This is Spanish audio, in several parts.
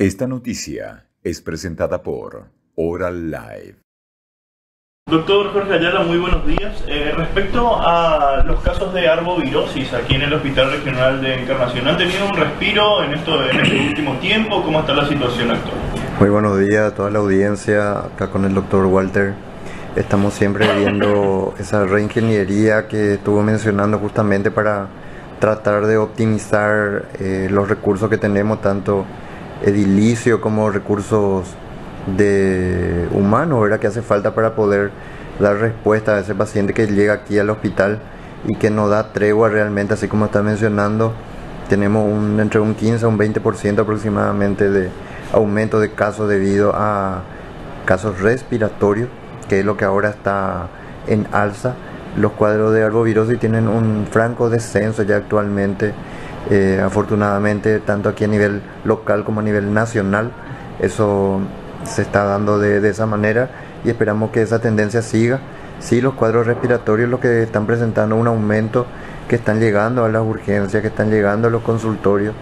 Esta noticia es presentada por Oral Live. Doctor Jorge Ayala, muy buenos días. Eh, respecto a los casos de arbovirosis aquí en el Hospital Regional de Encarnación, ¿han tenido un respiro en, esto, en este último tiempo? ¿Cómo está la situación actual? Muy buenos días a toda la audiencia, acá con el doctor Walter. Estamos siempre viendo esa reingeniería que estuvo mencionando justamente para tratar de optimizar eh, los recursos que tenemos, tanto edilicio como recursos de humanos, ¿verdad? Que hace falta para poder dar respuesta a ese paciente que llega aquí al hospital y que no da tregua realmente, así como está mencionando, tenemos un, entre un 15 a un 20% aproximadamente de aumento de casos debido a casos respiratorios, que es lo que ahora está en alza. Los cuadros de arbovirosis tienen un franco descenso ya actualmente eh, afortunadamente, tanto aquí a nivel local como a nivel nacional, eso se está dando de, esa manera y esperamos que esa tendencia siga. Sí, los cuadros respiratorios lo que están presentando un aumento que están llegando a las urgencias, que están llegando a los consultorios.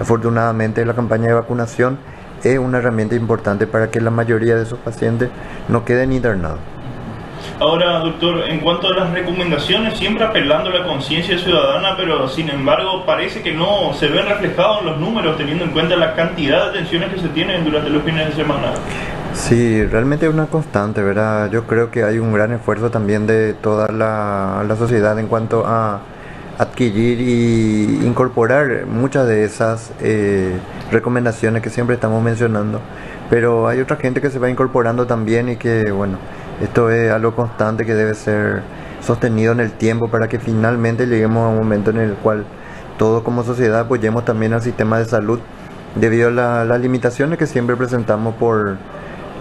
Afortunadamente la campaña de vacunación es una herramienta importante para que la mayoría de esos pacientes no queden internados. Ahora, doctor, en cuanto a las recomendaciones, siempre apelando a la conciencia ciudadana, pero sin embargo parece que no se ven reflejados los números teniendo en cuenta la cantidad de atenciones que se tienen durante los fines de semana. Sí, realmente es una constante, ¿verdad? Yo creo que hay un gran esfuerzo también de toda la, sociedad en cuanto a adquirir y incorporar muchas de esas eh, recomendaciones que siempre estamos mencionando, pero hay otra gente que se va incorporando también y que, bueno, esto es algo constante que debe ser sostenido en el tiempo para que finalmente lleguemos a un momento en el cual todos como sociedad apoyemos también al sistema de salud debido a las limitaciones que siempre presentamos por,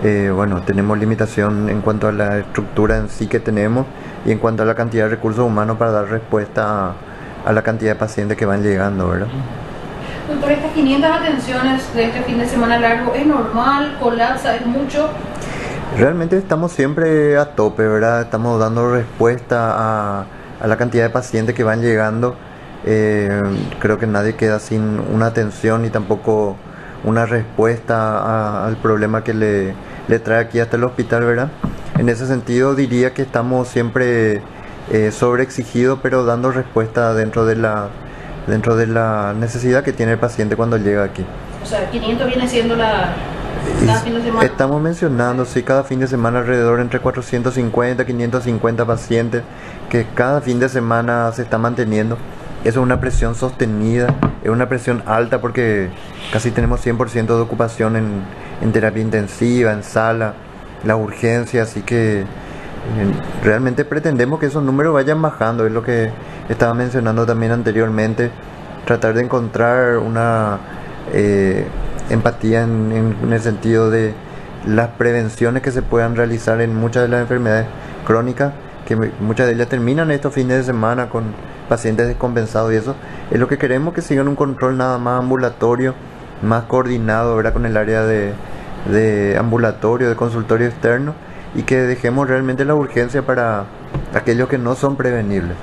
eh, bueno, tenemos limitación en cuanto a la estructura en sí que tenemos y en cuanto a la cantidad de recursos humanos para dar respuesta a, la cantidad de pacientes que van llegando, ¿verdad? Doctor, estas 500 atenciones de este fin de semana largo, ¿es normal? ¿Colapsa? ¿Es mucho? Realmente estamos siempre a tope, ¿verdad? Estamos dando respuesta a, la cantidad de pacientes que van llegando. Eh, creo que nadie queda sin una atención y tampoco una respuesta al problema que le, le, trae aquí hasta el hospital, ¿verdad? En ese sentido diría que estamos siempre eh, sobreexigidos, pero dando respuesta dentro de la dentro de la necesidad que tiene el paciente cuando llega aquí. O sea, 500 viene siendo la, Estamos mencionando, sí, cada fin de semana alrededor entre 450 550 pacientes que cada fin de semana se está manteniendo. Eso es una presión sostenida, es una presión alta porque casi tenemos 100% de ocupación en, en, terapia intensiva, en sala, la urgencia, así que eh, realmente pretendemos que esos números vayan bajando, es lo que estaba mencionando también anteriormente, tratar de encontrar una... Eh, empatía en, el sentido de las prevenciones que se puedan realizar en muchas de las enfermedades crónicas, que muchas de ellas terminan estos fines de semana con pacientes descompensados y eso es lo que queremos que sigan un control nada más ambulatorio, más coordinado ¿verdad? con el área de, de ambulatorio, de consultorio externo y que dejemos realmente la urgencia para aquellos que no son prevenibles.